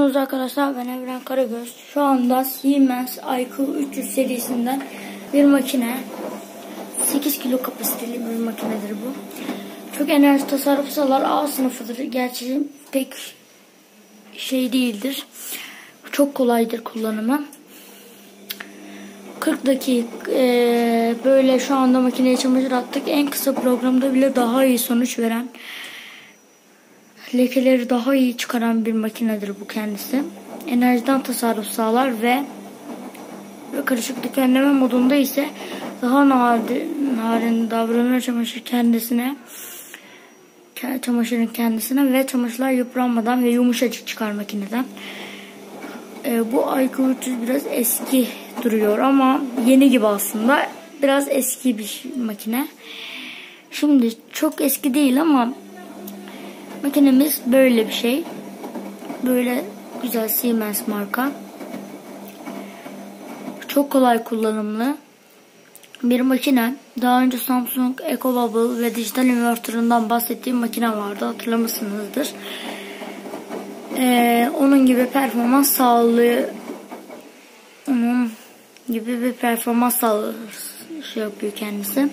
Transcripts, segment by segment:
Merhaba arkadaşlar ben Evren Karagöz. Şu anda Siemens IQ 300 serisinden bir makine. 8 kilo kapasiteli bir makinedir bu. Çok enerji tasarrufu sağlar. A sınıfıdır. Gerçi pek şey değildir. Çok kolaydır kullanımı. 40 dakika e, böyle şu anda makineye çamaşır attık. En kısa programda bile daha iyi sonuç veren lekeleri daha iyi çıkaran bir makinedir bu kendisi. Enerjiden tasarruf sağlar ve ve karışıklık önleme modunda ise daha narin, narin davranır çamaşır kendisine çamaşırın kendisine ve çamaşırlar yıpranmadan ve yumuşacık çıkar makineden. Ee, bu IQ 300 biraz eski duruyor ama yeni gibi aslında. Biraz eski bir makine. Şimdi çok eski değil ama Makinemiz böyle bir şey. Böyle güzel Siemens marka. Çok kolay kullanımlı. Bir makine. Daha önce Samsung EcoBubble ve dijital inverter'ından bahsettiğim makine vardı. Hatırlamışsınızdır. Ee, onun gibi performans sağlıyor. Onun gibi bir performans sağlıyor. Şey yapıyor kendisi.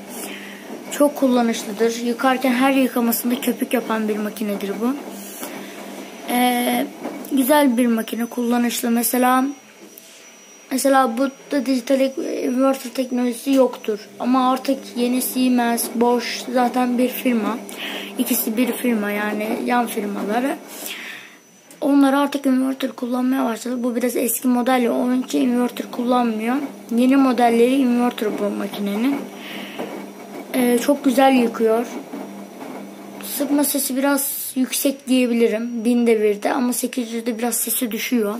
Çok kullanışlıdır. Yıkarken her yıkamasında köpük yapan bir makinedir bu. Ee, güzel bir makine. Kullanışlı. Mesela mesela bu da dijital inverter teknolojisi yoktur. Ama artık yeni Siemens, Bosch zaten bir firma. İkisi bir firma yani yan firmaları. Onlar artık inverter kullanmaya başladı. Bu biraz eski model. Onun için inverter kullanmıyor. Yeni modelleri inverter bu makinenin. Ee, çok güzel yıkıyor. Sıkma sesi biraz yüksek diyebilirim. Binde birde ama 800'de biraz sesi düşüyor.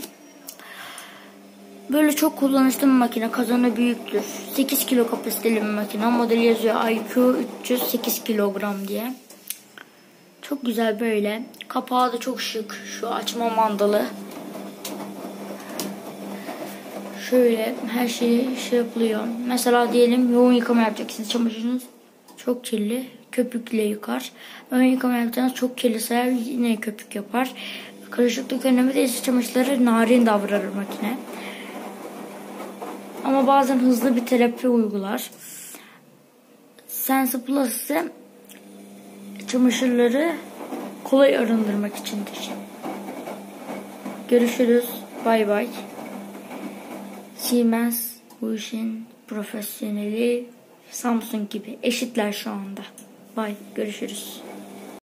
Böyle çok kullanışlı bir makine. Kazanı büyüktür. 8 kilo kapasiteli bir makine. Model yazıyor IQ 300 8 kilogram diye. Çok güzel böyle. Kapağı da çok şık. Şu açma mandalı. Şöyle her şey şey yapılıyor. Mesela diyelim yoğun yıkama yapacaksınız. Çamaşırınız çok kirli. Köpükle yıkar. Ön yıkama yapacağınız çok kirli sayar yine köpük yapar. Karışıklık önlemi de iç çamaşırları narin davranır makine. Ama bazen hızlı bir terapi uygular. Sense Plus ise çamaşırları kolay arındırmak içindir. Görüşürüz. Bay bay. Siemens bu işin profesyoneli Samsung gibi eşitler şu anda. Bay görüşürüz.